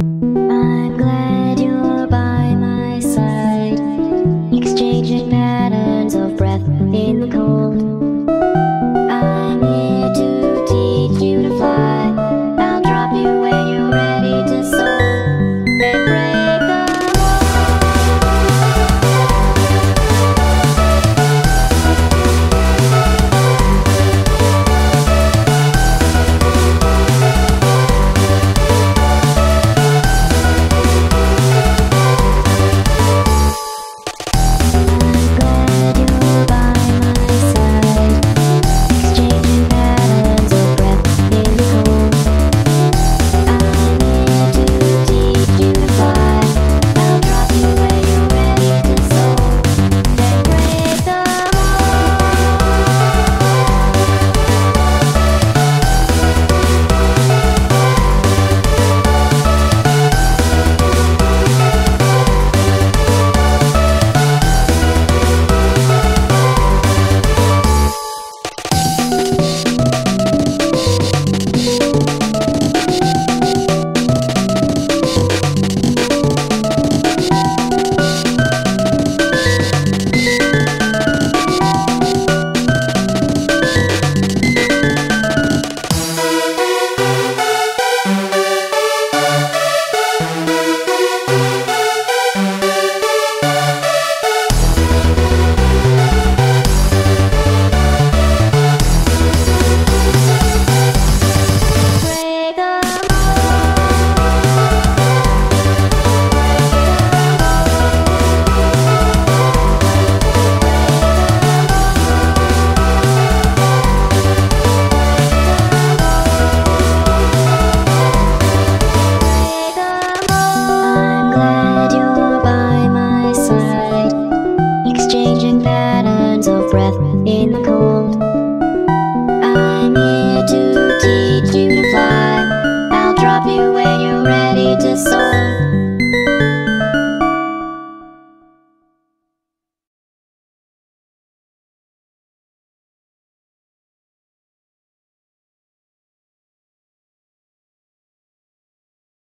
I'm glad breath in the cold.